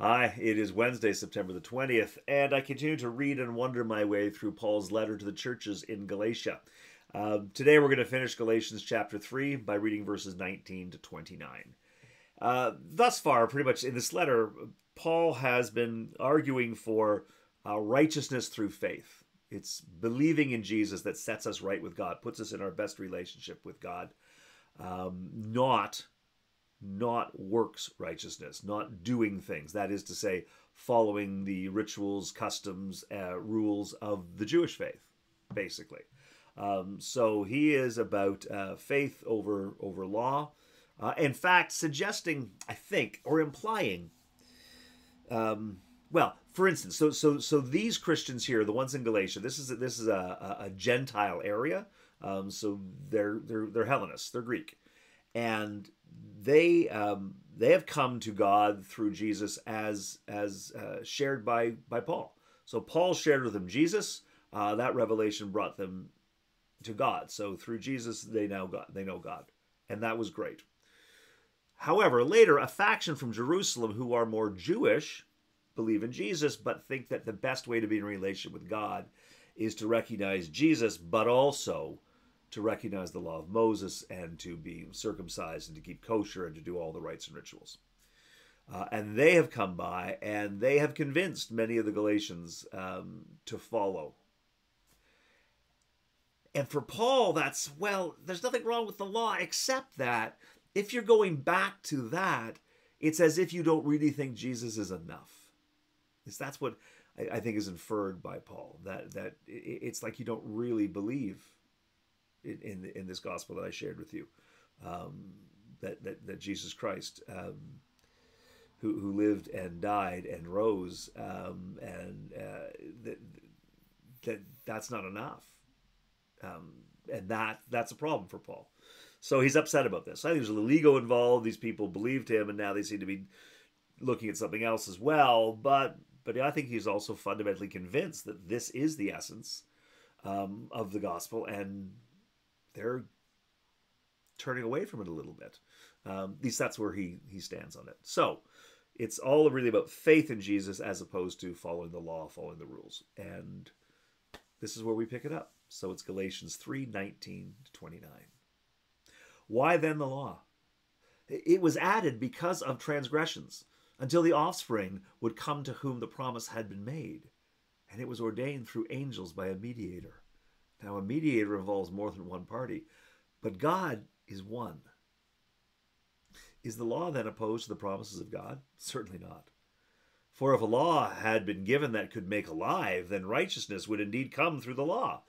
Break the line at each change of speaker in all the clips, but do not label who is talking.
Hi, it is Wednesday, September the 20th, and I continue to read and wonder my way through Paul's letter to the churches in Galatia. Um, today we're going to finish Galatians chapter 3 by reading verses 19 to 29. Uh, thus far, pretty much in this letter, Paul has been arguing for uh, righteousness through faith. It's believing in Jesus that sets us right with God, puts us in our best relationship with God, um, not not works righteousness, not doing things. That is to say, following the rituals, customs, uh, rules of the Jewish faith, basically. Um, so he is about uh, faith over over law. Uh, in fact, suggesting, I think, or implying. Um, well, for instance, so so so these Christians here, the ones in Galatia, this is a, this is a, a, a Gentile area. Um, so they're they're they're Hellenists, they're Greek, and they um, they have come to God through Jesus as as uh, shared by by Paul. So Paul shared with them Jesus. Uh, that revelation brought them to God. So through Jesus, they now got they know God, and that was great. However, later a faction from Jerusalem who are more Jewish believe in Jesus, but think that the best way to be in relationship with God is to recognize Jesus, but also to recognize the law of Moses and to be circumcised and to keep kosher and to do all the rites and rituals. Uh, and they have come by and they have convinced many of the Galatians um, to follow. And for Paul, that's, well, there's nothing wrong with the law except that if you're going back to that, it's as if you don't really think Jesus is enough. It's, that's what I, I think is inferred by Paul, that, that it's like you don't really believe in in, this gospel that I shared with you, um, that, that that Jesus Christ, um, who who lived and died and rose, um, and uh, that that that's not enough, um, and that that's a problem for Paul. So he's upset about this. I think there's a ego involved. These people believed him, and now they seem to be looking at something else as well. But but I think he's also fundamentally convinced that this is the essence um, of the gospel, and they're turning away from it a little bit. Um, at least that's where he he stands on it. So it's all really about faith in Jesus as opposed to following the law, following the rules. And this is where we pick it up. So it's Galatians 3 19 to 29. Why then the law? It was added because of transgressions, until the offspring would come to whom the promise had been made. And it was ordained through angels by a mediator. Now, a mediator involves more than one party, but God is one. Is the law then opposed to the promises of God? Certainly not. For if a law had been given that could make alive, then righteousness would indeed come through the law.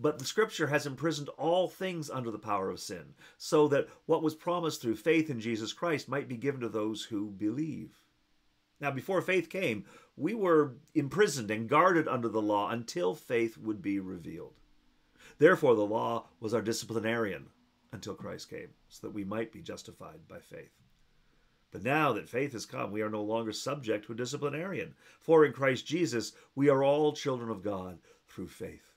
But the scripture has imprisoned all things under the power of sin, so that what was promised through faith in Jesus Christ might be given to those who believe. Now, before faith came, we were imprisoned and guarded under the law until faith would be revealed. Therefore, the law was our disciplinarian until Christ came, so that we might be justified by faith. But now that faith has come, we are no longer subject to a disciplinarian. For in Christ Jesus, we are all children of God through faith.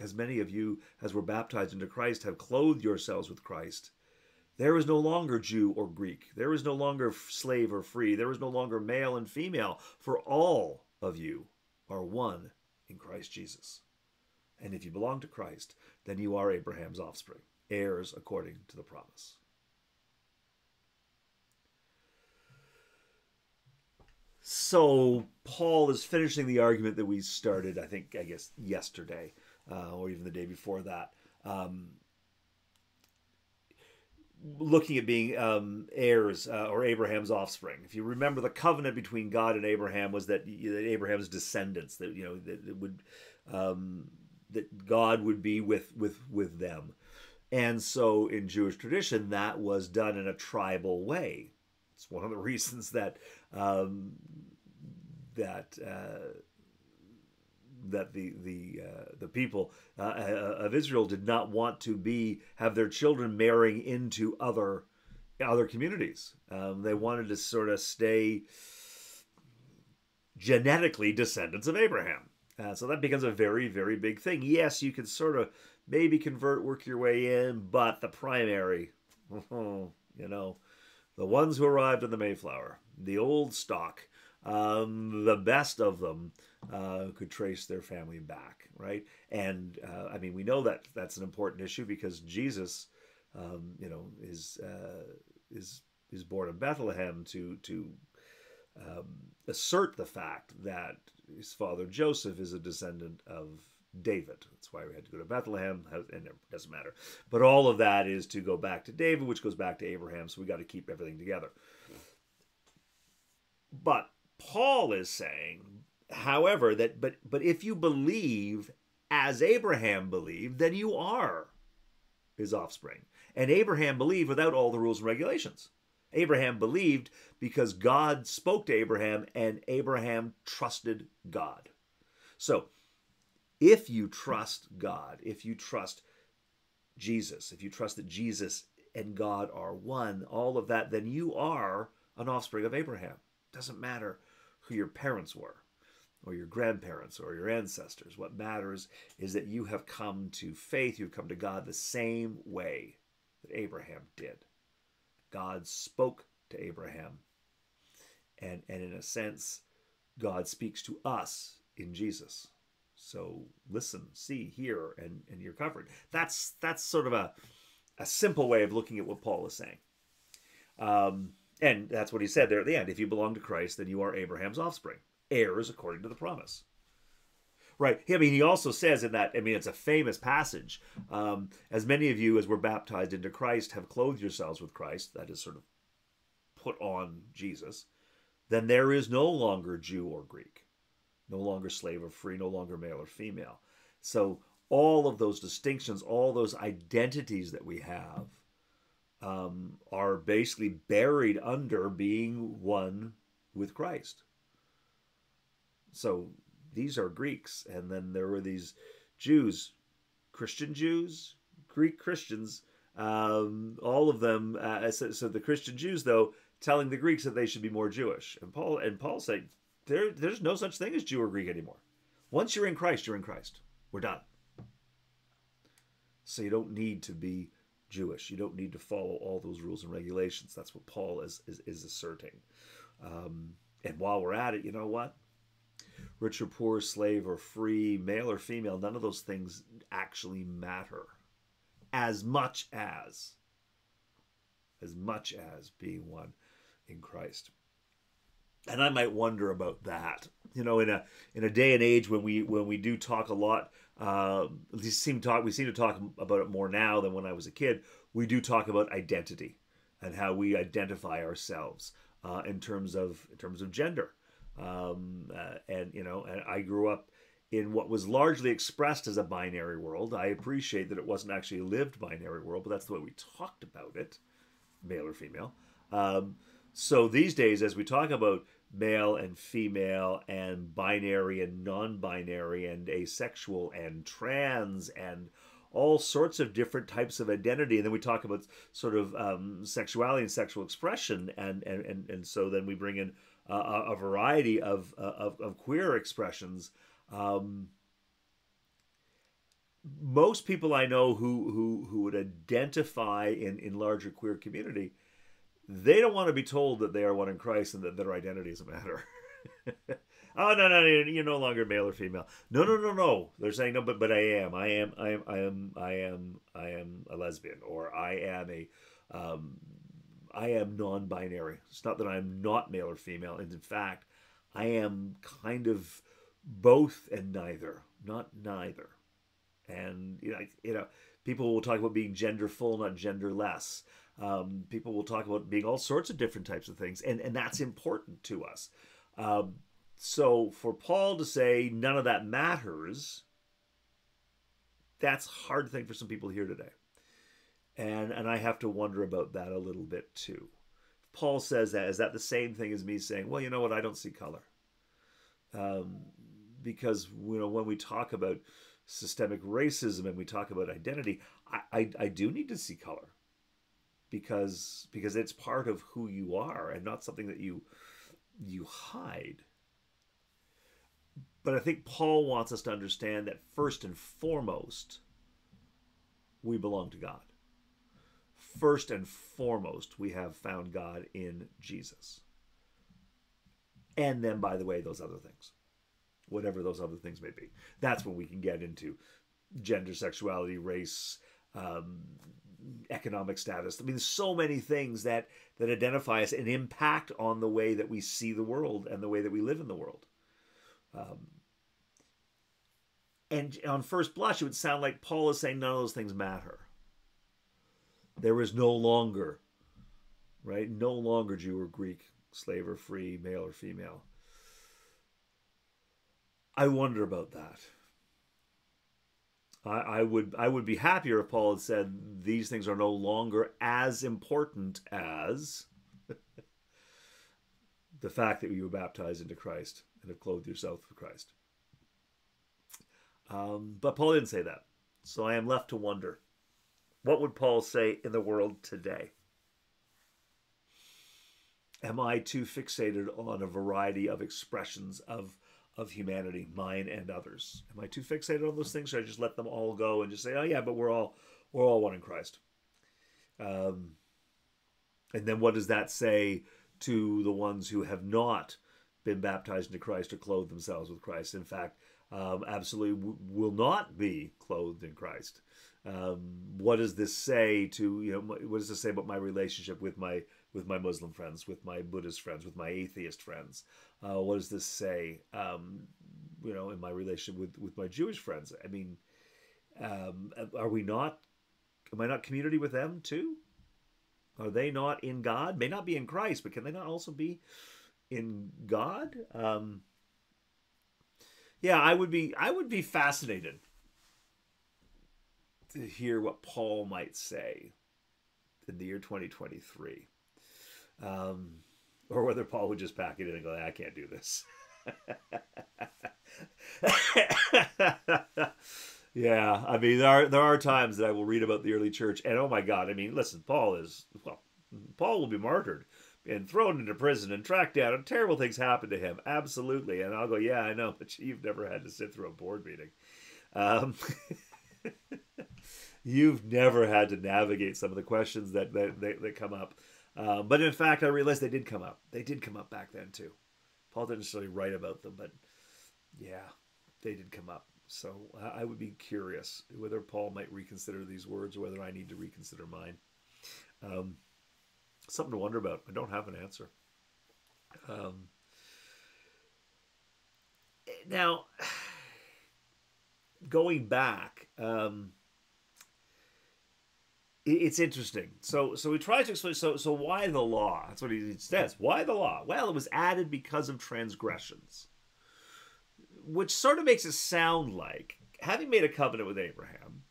As many of you as were baptized into Christ have clothed yourselves with Christ. There is no longer Jew or Greek. There is no longer slave or free. There is no longer male and female, for all of you are one in Christ Jesus. And if you belong to Christ, then you are Abraham's offspring, heirs according to the promise. So Paul is finishing the argument that we started, I think, I guess, yesterday, uh, or even the day before that. Um, looking at being um, heirs uh, or Abraham's offspring. If you remember, the covenant between God and Abraham was that, that Abraham's descendants that you know that would um, that God would be with with with them. And so in Jewish tradition, that was done in a tribal way. It's one of the reasons that um, that uh, that the the uh, the people uh, uh of Israel did not want to be have their children marrying into other other communities. Um, they wanted to sort of stay genetically descendants of Abraham. Uh, so that becomes a very, very big thing. Yes, you can sort of maybe convert, work your way in, but the primary, you know, the ones who arrived in the Mayflower, the old stock, um, the best of them uh, could trace their family back, right? And uh, I mean, we know that that's an important issue because Jesus, um, you know, is uh, is is born in Bethlehem to to um, assert the fact that his father Joseph is a descendant of David. That's why we had to go to Bethlehem, and it doesn't matter. But all of that is to go back to David, which goes back to Abraham. So we got to keep everything together. But Paul is saying, however, that but but if you believe as Abraham believed, then you are his offspring. And Abraham believed without all the rules and regulations. Abraham believed because God spoke to Abraham and Abraham trusted God. So, if you trust God, if you trust Jesus, if you trust that Jesus and God are one, all of that, then you are an offspring of Abraham. Doesn't matter who your parents were, or your grandparents, or your ancestors. What matters is that you have come to faith, you've come to God the same way that Abraham did. God spoke to Abraham. And, and in a sense, God speaks to us in Jesus. So listen, see, hear, and, and you're covered. That's that's sort of a, a simple way of looking at what Paul is saying. Um, and that's what he said there at the end. If you belong to Christ, then you are Abraham's offspring, heirs according to the promise. Right. I mean, he also says in that, I mean, it's a famous passage. Um, as many of you as were baptized into Christ have clothed yourselves with Christ, that is sort of put on Jesus, then there is no longer Jew or Greek, no longer slave or free, no longer male or female. So all of those distinctions, all those identities that we have, um, are basically buried under being one with Christ. So these are Greeks. And then there were these Jews, Christian Jews, Greek Christians, um, all of them. Uh, so, so, the Christian Jews, though, telling the Greeks that they should be more Jewish. And Paul and Paul saying there, there's no such thing as Jew or Greek anymore. Once you're in Christ, you're in Christ. We're done. So you don't need to be Jewish. You don't need to follow all those rules and regulations. That's what Paul is is, is asserting. Um, and while we're at it, you know what? Rich or poor, slave or free, male or female, none of those things actually matter as much as as much as being one in Christ. And I might wonder about that. You know, in a in a day and age when we when we do talk a lot, uh, we seem talk we seem to talk about it more now than when I was a kid. We do talk about identity and how we identify ourselves uh, in terms of in terms of gender. Um, uh, and you know, and I grew up in what was largely expressed as a binary world. I appreciate that it wasn't actually a lived binary world, but that's the way we talked about it, male or female. Um, so these days, as we talk about male and female and binary and non-binary and asexual and trans and all sorts of different types of identity and then we talk about sort of um, sexuality and sexual expression and, and and and so then we bring in uh, a variety of, uh, of, of queer expressions. Um, most people I know who who who would identify in in larger queer community, they don't want to be told that they are one in Christ and that their identity is a matter. oh no no you're no longer male or female. No no no no. They're saying no, but but I am I am I am I am I am I am a lesbian or I am a um, I am non binary. It's not that I'm not male or female. And in fact, I am kind of both and neither, not neither. And, you know, you know people will talk about being gender full, not genderless. Um, people will talk about being all sorts of different types of things. And, and that's important to us. Um, so for Paul to say none of that matters, that's hard thing for some people here today and and I have to wonder about that a little bit too. Paul says that is that the same thing as me saying, well, you know what, I don't see color, um, because you know when we talk about systemic racism and we talk about identity, I, I, I do need to see color because because it's part of who you are and not something that you you hide. But I think Paul wants us to understand that first and foremost, we belong to God first and foremost, we have found God in Jesus. And then, by the way, those other things, whatever those other things may be. That's when we can get into gender, sexuality, race, um, economic status. I mean, so many things that that identify us and impact on the way that we see the world and the way that we live in the world. Um, and on first blush, it would sound like Paul is saying none of those things matter. There is no longer, right? No longer Jew or Greek, slave or free, male or female. I wonder about that. I, I would I would be happier if Paul had said these things are no longer as important as the fact that you were baptized into Christ and have clothed yourself with Christ. Um, but Paul didn't say that. So I am left to wonder what would Paul say in the world today? Am I too fixated on a variety of expressions of of humanity, mine and others? Am I too fixated on those things? Should I just let them all go and just say, "Oh yeah, but we're all we're all one in Christ"? Um, and then what does that say to the ones who have not been baptized into Christ or clothed themselves with Christ? In fact, um, absolutely will not be clothed in Christ. Um, what does this say to you know? What does this say about my relationship with my with my Muslim friends, with my Buddhist friends, with my atheist friends? Uh, what does this say? Um, you know, in my relationship with with my Jewish friends. I mean, um, are we not? Am I not community with them too? Are they not in God? May not be in Christ, but can they not also be in God? Um, yeah, I would be. I would be fascinated to hear what Paul might say in the year 2023. Um, or whether Paul would just pack it in and go, I can't do this. yeah, I mean there are there are times that I will read about the early church and oh my god, I mean listen, Paul is well Paul will be martyred and thrown into prison and tracked down and terrible things happen to him. Absolutely. And I'll go, yeah, I know, but you've never had to sit through a board meeting. Um, you've never had to navigate some of the questions that that, that, that come up. Uh, but in fact, I realized they did come up. They did come up back then too. Paul didn't necessarily write about them, but yeah, they did come up. So I would be curious whether Paul might reconsider these words or whether I need to reconsider mine. Um, something to wonder about. I don't have an answer. Um, now, going back, um, it's interesting. So, so we try to explain. So, so why the law? That's what he says. Why the law? Well, it was added because of transgressions, which sort of makes it sound like having made a covenant with Abraham.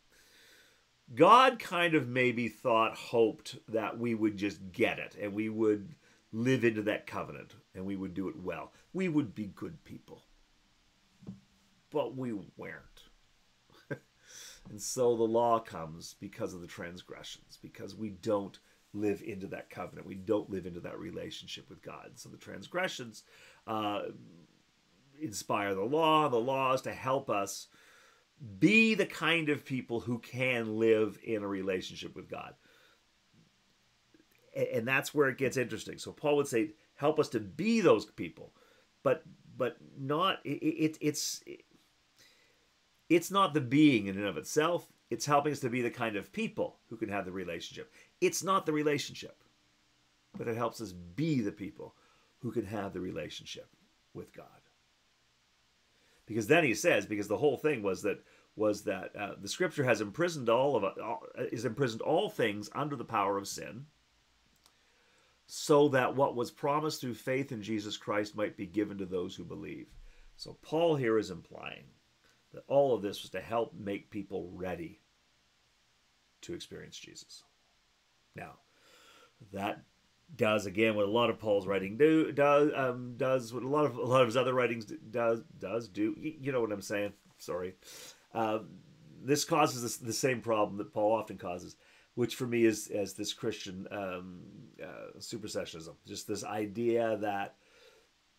God kind of maybe thought, hoped that we would just get it and we would live into that covenant and we would do it well. We would be good people. But we weren't. And so the law comes because of the transgressions, because we don't live into that covenant. We don't live into that relationship with God. So the transgressions uh, inspire the law. The law is to help us be the kind of people who can live in a relationship with God. And that's where it gets interesting. So Paul would say, help us to be those people, but but not it, it it's it, it's not the being in and of itself. It's helping us to be the kind of people who can have the relationship. It's not the relationship, but it helps us be the people who can have the relationship with God because then he says because the whole thing was that was that uh, the scripture has imprisoned all of all, is imprisoned all things under the power of sin so that what was promised through faith in Jesus Christ might be given to those who believe. So Paul here is implying all of this was to help make people ready to experience Jesus. Now, that does again what a lot of Paul's writing do does um, does what a lot of a lot of his other writings does does do. You know what I'm saying? Sorry. Uh, this causes this, the same problem that Paul often causes, which for me is as this Christian um, uh, supersessionism, just this idea that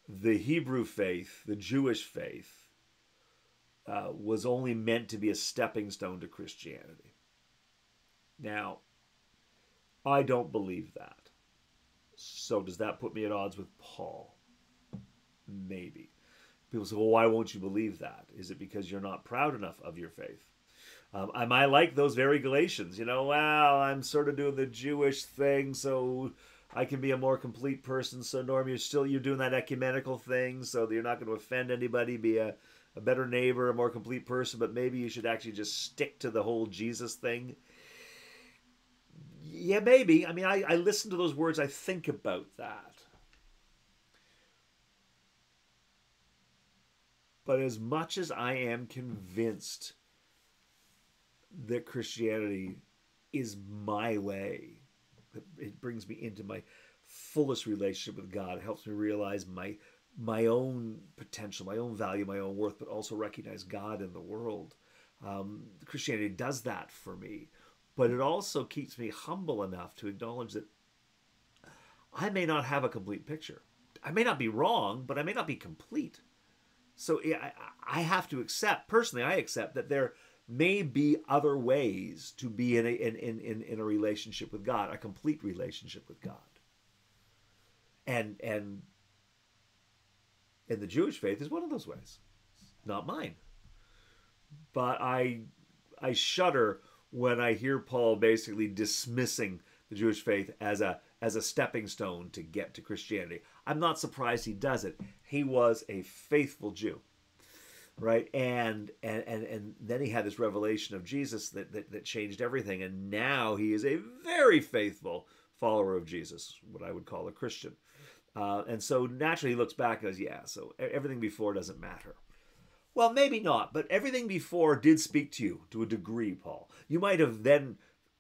the Hebrew faith, the Jewish faith, uh, was only meant to be a stepping stone to Christianity. Now, I don't believe that. So does that put me at odds with Paul? Maybe. People say, well, why won't you believe that? Is it because you're not proud enough of your faith? Um, I like those very Galatians? You know, well, I'm sort of doing the Jewish thing, so I can be a more complete person. So Norm, you're still you're doing that ecumenical thing, so you're not going to offend anybody, be a, a better neighbor, a more complete person. But maybe you should actually just stick to the whole Jesus thing. Yeah, maybe. I mean, I, I listen to those words, I think about that. But as much as I am convinced that Christianity is my way, it brings me into my fullest relationship with God. Helps me realize my my own potential, my own value, my own worth, but also recognize God in the world. Um, Christianity does that for me, but it also keeps me humble enough to acknowledge that I may not have a complete picture. I may not be wrong, but I may not be complete. So I, I have to accept, personally, I accept that there may be other ways to be in a, in, in, in a relationship with God, a complete relationship with God. And, and, and the Jewish faith is one of those ways, not mine. But I, I shudder when I hear Paul basically dismissing the Jewish faith as a as a stepping stone to get to Christianity. I'm not surprised he does it. He was a faithful Jew. Right? And and and, and then he had this revelation of Jesus that, that, that changed everything. And now he is a very faithful follower of Jesus, what I would call a Christian. Uh, and so naturally he looks back and goes, Yeah, so everything before doesn't matter. Well, maybe not, but everything before did speak to you to a degree, Paul. You might have then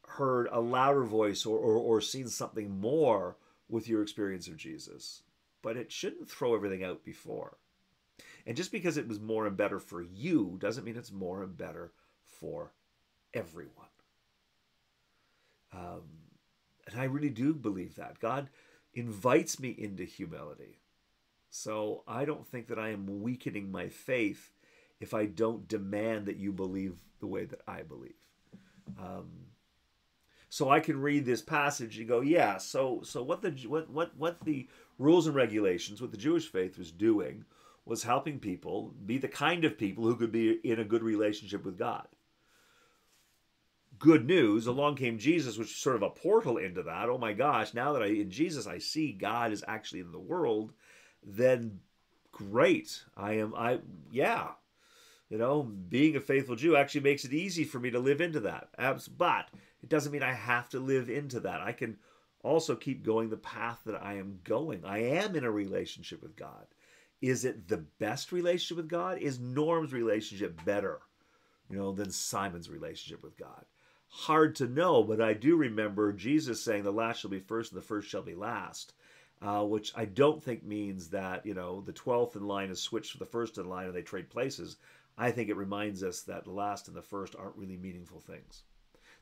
heard a louder voice or, or, or seen something more with your experience of Jesus. But it shouldn't throw everything out before. And just because it was more and better for you doesn't mean it's more and better for everyone. Um, and I really do believe that. God invites me into humility. So I don't think that I am weakening my faith if I don't demand that you believe the way that I believe. Um, so I can read this passage and go, yeah. So so what the what what what the rules and regulations, what the Jewish faith was doing, was helping people be the kind of people who could be in a good relationship with God. Good news, along came Jesus, which is sort of a portal into that. Oh my gosh, now that I in Jesus I see God is actually in the world, then great. I am I yeah. You know, being a faithful Jew actually makes it easy for me to live into that. But it doesn't mean I have to live into that. I can also keep going the path that I am going. I am in a relationship with God. Is it the best relationship with God? Is Norm's relationship better, you know, than Simon's relationship with God? Hard to know, but I do remember Jesus saying, "The last shall be first, and the first shall be last," uh, which I don't think means that you know the twelfth in line is switched to the first in line and they trade places. I think it reminds us that the last and the first aren't really meaningful things.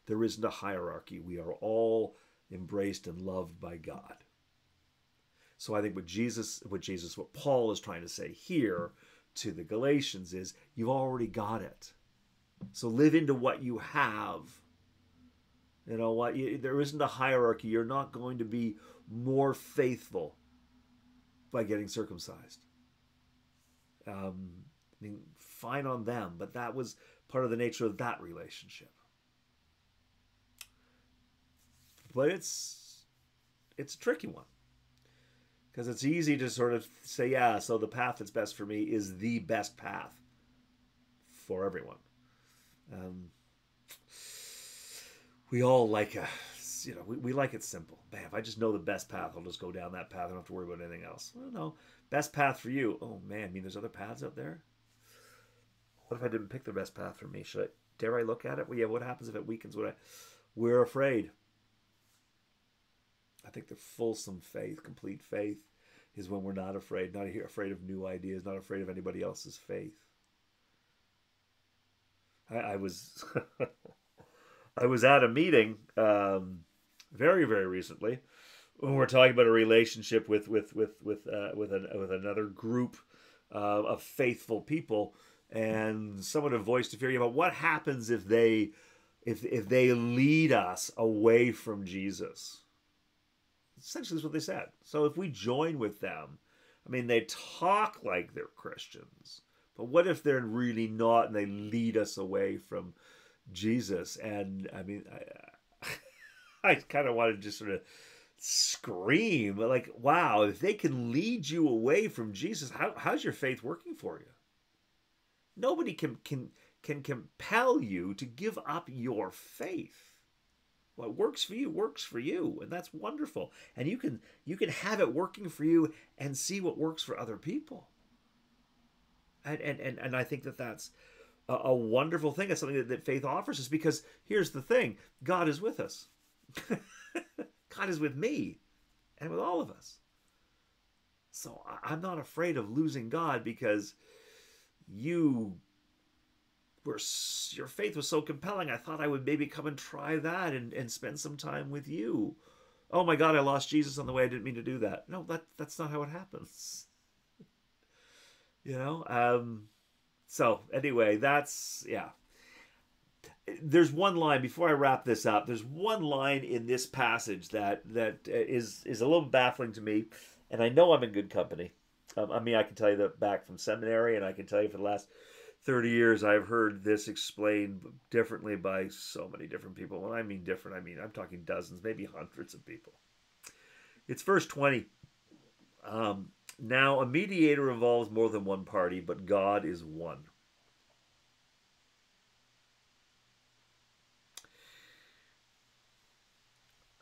There isn't a hierarchy. We are all embraced and loved by God. So I think what Jesus, what Jesus, what Paul is trying to say here to the Galatians is you've already got it. So live into what you have. You know what? There isn't a hierarchy. You're not going to be more faithful by getting circumcised. Um, I mean, fine on them, but that was part of the nature of that relationship. But it's it's a tricky one because it's easy to sort of say, yeah, so the path that's best for me is the best path for everyone. Um, we all like a, you know, we, we like it simple. Man, if I just know the best path, I'll just go down that path. I don't have to worry about anything else. Don't know. Best path for you. Oh man, I mean, there's other paths out there. What if I didn't pick the best path for me? Should I dare I look at it? Well, yeah. What happens if it weakens what I? We're afraid. I think the fulsome faith, complete faith, is when we're not afraid, not afraid of new ideas, not afraid of anybody else's faith. I, I was I was at a meeting um, very very recently when we're talking about a relationship with with with with uh, with an, with another group uh, of faithful people, and someone had voiced a fear about what happens if they if if they lead us away from Jesus. Essentially, that's what they said. So if we join with them, I mean, they talk like they're Christians, but what if they're really not and they lead us away from Jesus? And I mean, I, I kind of wanted to just sort of scream like, wow, if they can lead you away from Jesus, how, how's your faith working for you? Nobody can, can, can compel you to give up your faith. What works for you works for you, and that's wonderful. And you can you can have it working for you and see what works for other people. And and and, and I think that that's a, a wonderful thing. It's something that, that faith offers us because here's the thing: God is with us. God is with me, and with all of us. So I'm not afraid of losing God because you were your faith was so compelling. I thought I would maybe come and try that and, and spend some time with you. Oh my God, I lost Jesus on the way. I didn't mean to do that. No, that that's not how it happens. you know. Um, so anyway, that's yeah. There's one line before I wrap this up. There's one line in this passage that that is is a little baffling to me, and I know I'm in good company. Um, I mean, I can tell you that back from seminary, and I can tell you for the last 30 years, I've heard this explained differently by so many different people. When I mean different, I mean I'm talking dozens, maybe hundreds of people. It's verse 20. Um, now, a mediator involves more than one party, but God is one.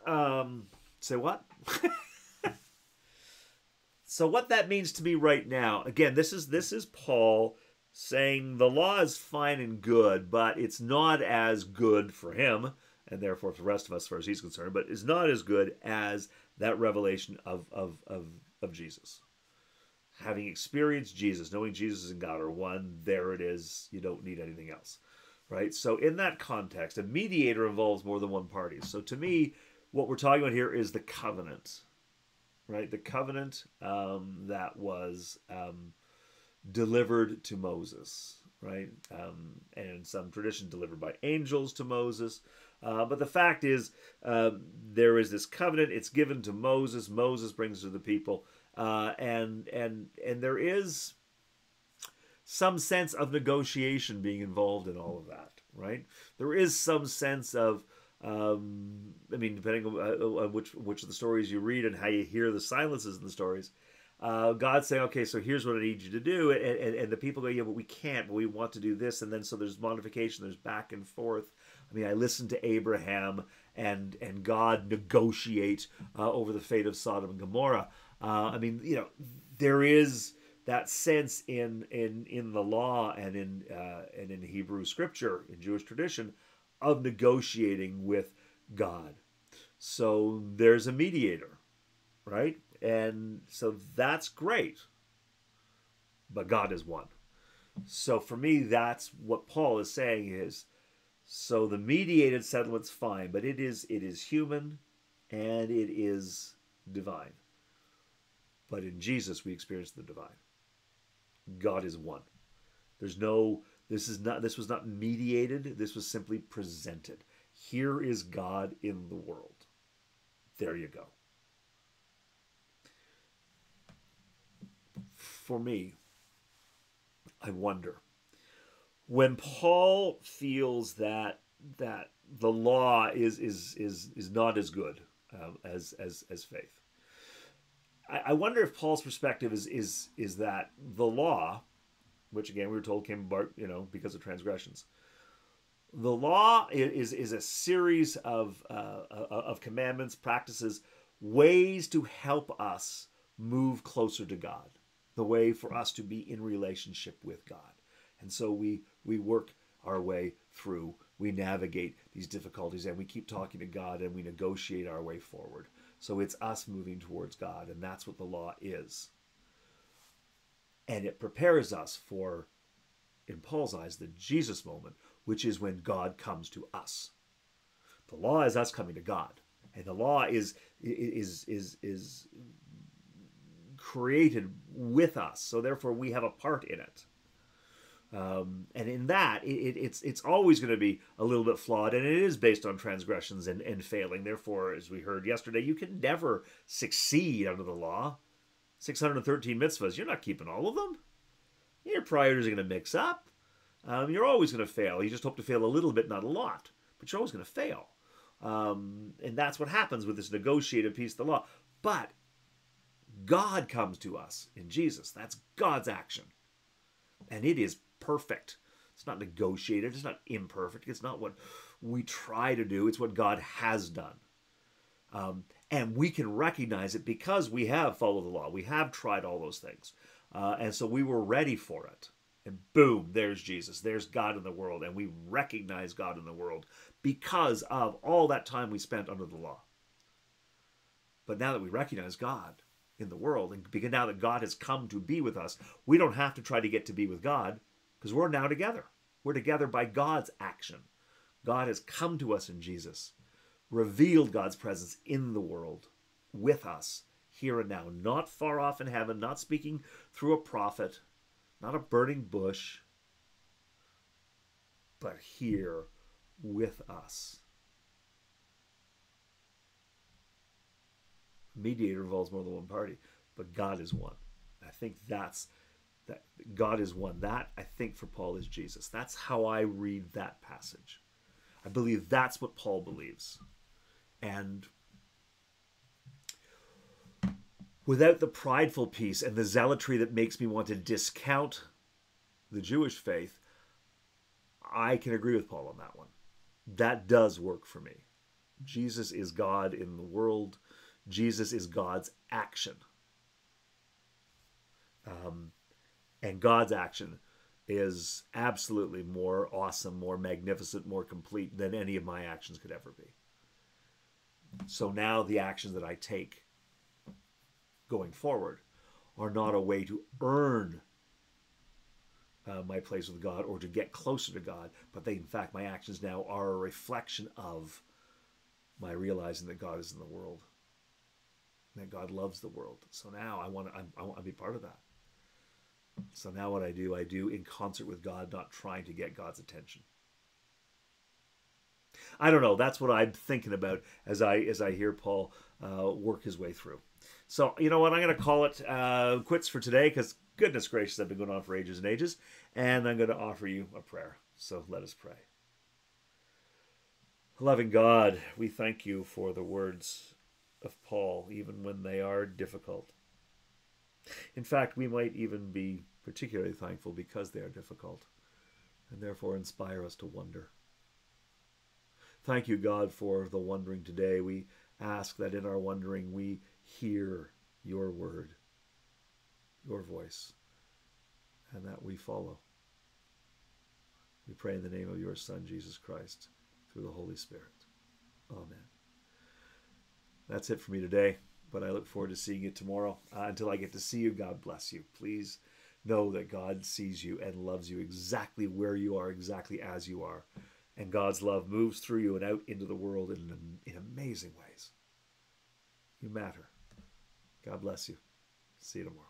Um, say what? so what that means to me right now, again, this is this is Paul saying the law is fine and good, but it's not as good for him, and therefore for the rest of us, as far as he's concerned, but is not as good as that revelation of, of, of, of Jesus. Having experienced Jesus, knowing Jesus and God are one, there it is. You don't need anything else. Right? So, in that context, a mediator involves more than one party. So, to me, what we're talking about here is the covenant, right? The covenant um, that was um, delivered to Moses, right? Um, and some tradition delivered by angels to Moses. Uh, but the fact is, uh, there is this covenant. It's given to Moses. Moses brings to the people, uh, and and and there is some sense of negotiation being involved in all of that, right? There is some sense of um, I mean, depending on, uh, on, which which of the stories you read and how you hear the silences in the stories, uh, God saying, okay, so here's what I need you to do. And, and, and, the people go, yeah, but we can't, but we want to do this. And then so there's modification, there's back and forth. I mean, I listened to Abraham and, and God negotiate uh, over the fate of Sodom and Gomorrah. Uh, I mean, you know, there is that sense in, in, in the law and in, uh, and in Hebrew scripture, in Jewish tradition, of negotiating with God. So there's a mediator, right? And so that's great. But God is one. So for me, that's what Paul is saying is so the mediated settlement's fine, but it is it is human and it is divine. But in Jesus we experience the divine. God is one. There's no this is not this was not mediated, this was simply presented. Here is God in the world. There you go. for me, I wonder when Paul feels that that the law is is is is not as good uh, as as as faith. I, I wonder if Paul's perspective is is is that the law, which again we were told came about you know because of transgressions. The law is is a series of uh, of commandments, practices, ways to help us move closer to God the way for us to be in relationship with God. And so we we work our way through, we navigate these difficulties and we keep talking to God and we negotiate our way forward. So it's us moving towards God and that's what the law is. And it prepares us for in Paul's eyes the Jesus moment, which is when God comes to us. The law is us coming to God. And the law is is is is created with us, so therefore we have a part in it. Um, and in that, it, it, it's it's always going to be a little bit flawed, and it is based on transgressions and, and failing. Therefore, as we heard yesterday, you can never succeed under the law. 613 mitzvahs, you're not keeping all of them. Your priorities are going to mix up. Um, you're always going to fail. You just hope to fail a little bit, not a lot, but you're always going to fail. Um, and that's what happens with this negotiated piece of the law. But God comes to us in Jesus. That's God's action. And it is perfect. It's not negotiated. It's not imperfect. It's not what we try to do. It's what God has done. Um, and we can recognize it because we have followed the law. We have tried all those things. Uh, and so we were ready for it. And boom, there's Jesus. There's God in the world. And we recognize God in the world because of all that time we spent under the law. But now that we recognize God in the world, and because now that God has come to be with us, we don't have to try to get to be with God because we're now together. We're together by God's action. God has come to us in Jesus, revealed God's presence in the world with us here and now, not far off in heaven, not speaking through a prophet, not a burning bush, but here with us. Mediator involves more than one party, but God is one. I think that's that God is one. That I think for Paul is Jesus. That's how I read that passage. I believe that's what Paul believes. And without the prideful piece and the zealotry that makes me want to discount the Jewish faith, I can agree with Paul on that one. That does work for me. Jesus is God in the world. Jesus is God's action. Um, and God's action is absolutely more awesome, more magnificent, more complete than any of my actions could ever be. So now the actions that I take going forward are not a way to earn uh, my place with God or to get closer to God, but they, in fact, my actions now are a reflection of my realizing that God is in the world, that God loves the world. So now I want to, I want to be part of that. So now what I do, I do in concert with God, not trying to get God's attention. I don't know. That's what I'm thinking about as I as I hear Paul uh, work his way through. So you know what? I'm going to call it uh, quits for today because goodness gracious, I've been going on for ages and ages, and I'm going to offer you a prayer. So let us pray. Loving God, we thank you for the words of Paul, even when they are difficult. In fact, we might even be particularly thankful because they are difficult, and therefore inspire us to wonder. Thank you, God, for the wondering today. We ask that in our wondering we hear your word, your voice, and that we follow. We pray in the name of your Son, Jesus Christ, through the Holy Spirit. Amen. That's it for me today, but I look forward to seeing you tomorrow. Uh, until I get to see you, God bless you. Please know that God sees you and loves you exactly where you are, exactly as you are. And God's love moves through you and out into the world in, in amazing ways. You matter. God bless you. See you tomorrow.